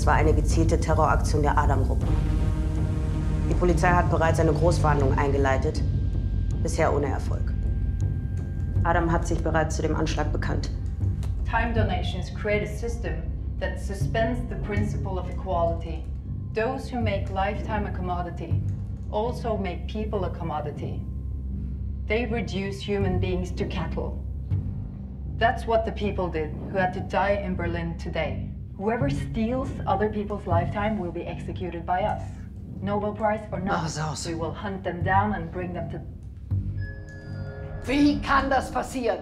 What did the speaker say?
Das war eine gezielte Terroraktion der Adam-Gruppe. Die Polizei hat bereits eine Großverhandlung eingeleitet, bisher ohne Erfolg. Adam hat sich bereits zu dem Anschlag bekannt. Time donations create a system that suspends the principle of equality. Those who make lifetime a commodity also make people a commodity. They reduce human beings to cattle. That's what the people did who had to die in Berlin today. Whoever steals other people's lifetime will be executed by us. Nobel Prize or not. Es. We will hunt them down and bring them to Wie kann das passieren?